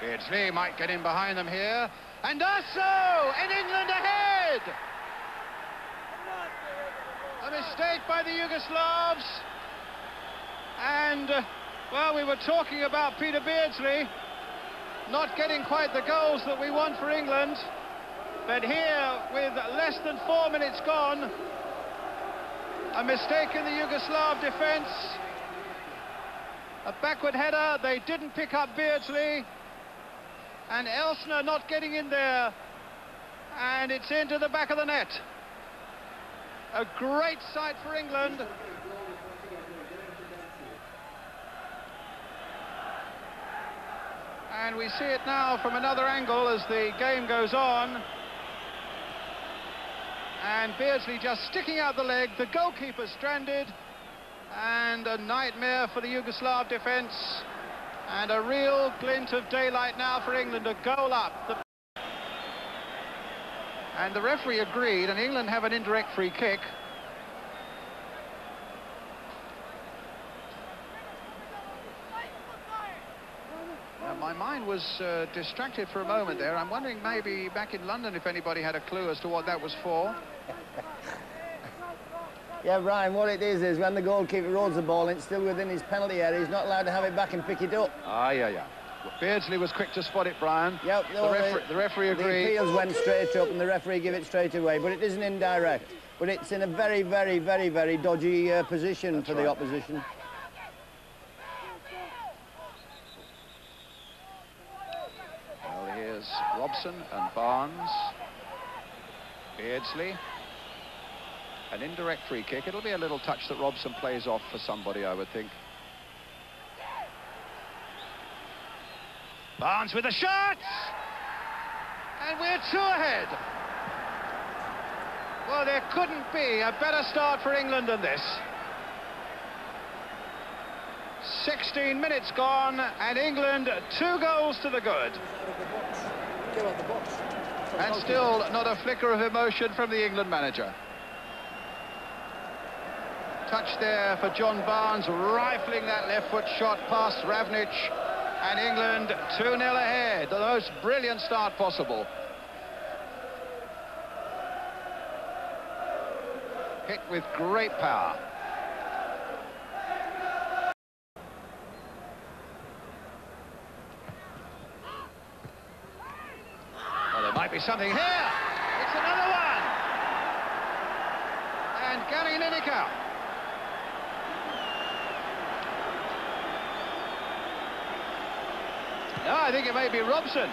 Beardsley might get in behind them here. And Asso! And England ahead! A mistake by the Yugoslavs. And, uh, well, we were talking about Peter Beardsley not getting quite the goals that we want for England. But here, with less than four minutes gone, a mistake in the Yugoslav defence. A backward header, they didn't pick up Beardsley. And Elsner not getting in there. And it's into the back of the net. A great sight for England. And we see it now from another angle as the game goes on. And Beardsley just sticking out the leg, the goalkeeper stranded, and a nightmare for the Yugoslav defence. And a real glint of daylight now for England, a goal up. The... And the referee agreed, and England have an indirect free kick. my mind was uh, distracted for a moment there. I'm wondering maybe back in London if anybody had a clue as to what that was for. Yeah, Brian, what it is is when the goalkeeper rolls the ball and it's still within his penalty area, he's not allowed to have it back and pick it up. Ah, yeah, yeah. Beardsley was quick to spot it, Brian. Yep. The, refer the referee agreed. The appeals went straight up and the referee gave it straight away, but it isn't indirect. But it's in a very, very, very, very dodgy uh, position That's for right. the opposition. Well, here's Robson and Barnes. Beardsley. An indirect free kick. It'll be a little touch that Robson plays off for somebody, I would think. Barnes with a shot! And we're two ahead. Well, there couldn't be a better start for England than this. 16 minutes gone, and England two goals to the good. And still not a flicker of emotion from the England manager. Touch there for John Barnes, rifling that left foot shot past Ravnich, And England 2-0 ahead. The most brilliant start possible. Hit with great power. There might be something here. It's another one. And Gary Lineker. No, I think it may be Robson.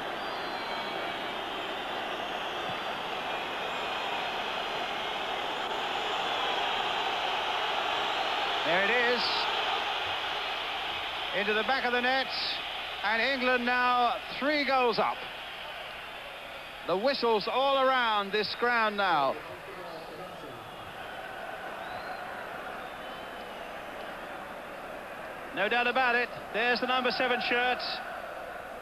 There it is. Into the back of the net. And England now three goals up. The whistles all around this ground now. No doubt about it. There's the number seven shirt.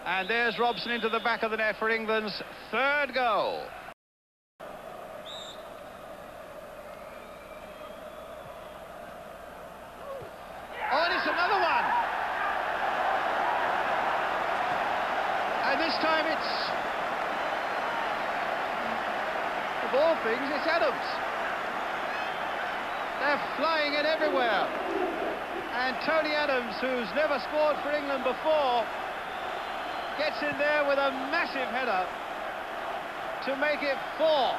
And there's Robson into the back of the net for England's third goal. Oh, and it's another one. And this time it's of all things, it's Adams. They're flying it everywhere. And Tony Adams, who's never scored for England before, gets in there with a massive header to make it four.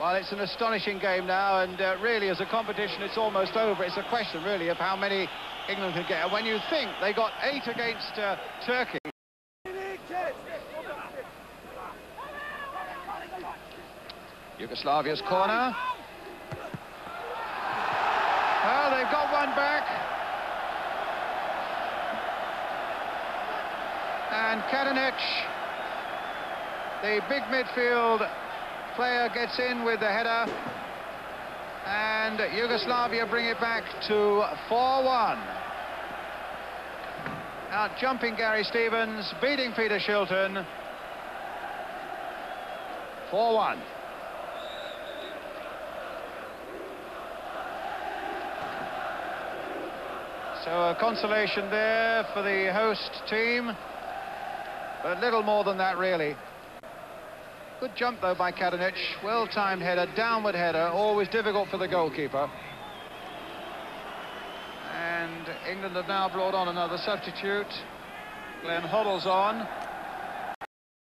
Well, it's an astonishing game now, and uh, really, as a competition, it's almost over. It's a question, really, of how many England could get. And when you think they got eight against uh, Turkey. Yugoslavia's corner. Well, they've got one back. And Katanec, the big midfield player, gets in with the header. And Yugoslavia bring it back to 4-1. Out jumping Gary Stevens, beating Peter Shilton. 4-1. So a consolation there for the host team, but little more than that really. Good jump though by Katanec, well-timed header, downward header, always difficult for the goalkeeper. And England have now brought on another substitute. Glenn Hoddle's on.